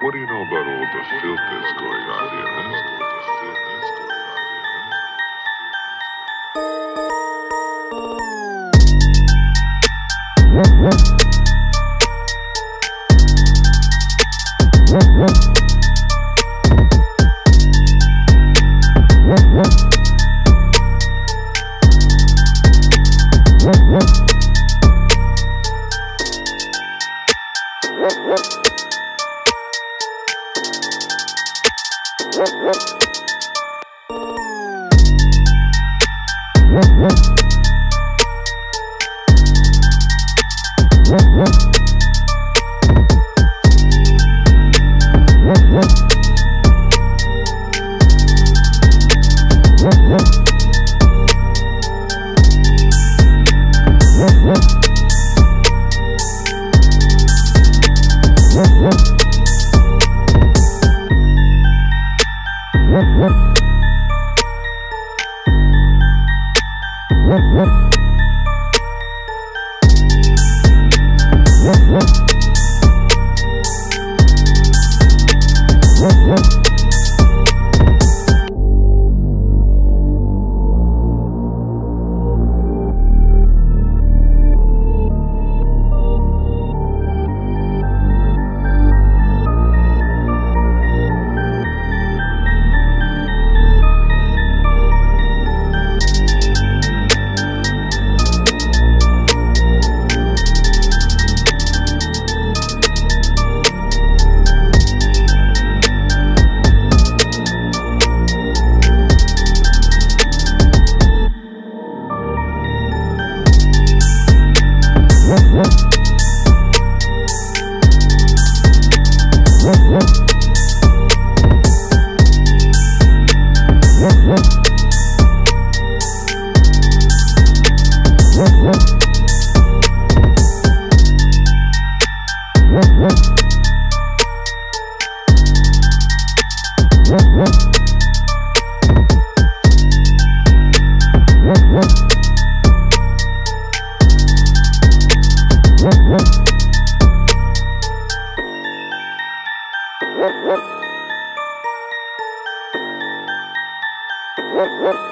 What do you know about all the filth that's going on here? Huh? All the filth What? What?